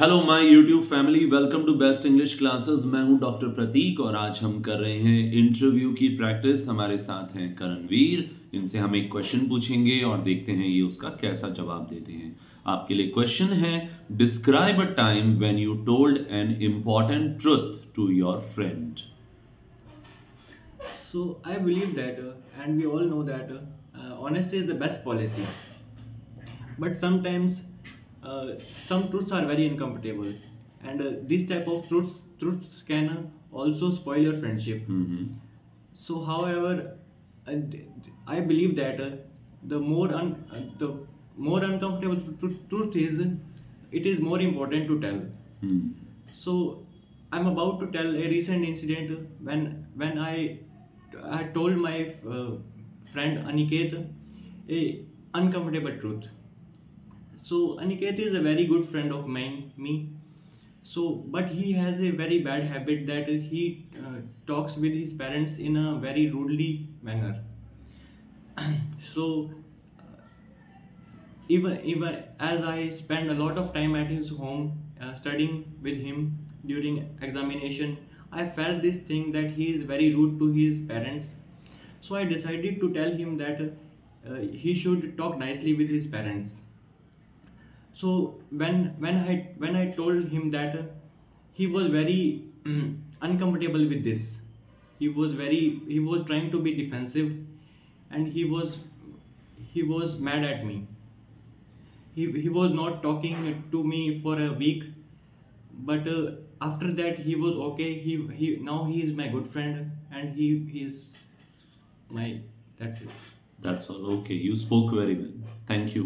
Hello my YouTube family welcome to best English classes मैं हूँ doctor प्रतीक और आज हम कर रहे हैं इंटरव्यू की प्रैक्टिस हमारे साथ हैं करणवीर इनसे हम एक क्वेश्चन पूछेंगे और देखते हैं ये उसका कैसा जवाब देते हैं। आपके लिए क्वेश्चन है describe a time when you told an important truth to your friend so I believe that and and we all know that uh, honesty is the best policy. Uh, some truths are very uncomfortable, and uh, these type of truths truths can uh, also spoil your friendship. So, however, I, d- I believe that uh, the more un- uh, the more uncomfortable tr- truth is, it is more important to tell. So I'm about to tell a recent incident when when I I told my uh, friend Aniket a uncomfortable truth. So Aniket is a very good friend of mine, me. So, but he has a very bad habit that he uh, talks with his parents in a very rudely manner. so, even even as I spend a lot of time at his home uh, studying with him during examination, I felt this thing that he is very rude to his parents. So I decided to tell him that uh, he should talk nicely with his parents. So when when I when I told him that, uh, he was very mm, uncomfortable with this. He was very he was trying to be defensive, and he was he was mad at me he, he was not talking to me for a week but uh, after that he was okay he he now he is my good friend and he is my that's it That's all. Okay, you spoke very well. Thank you.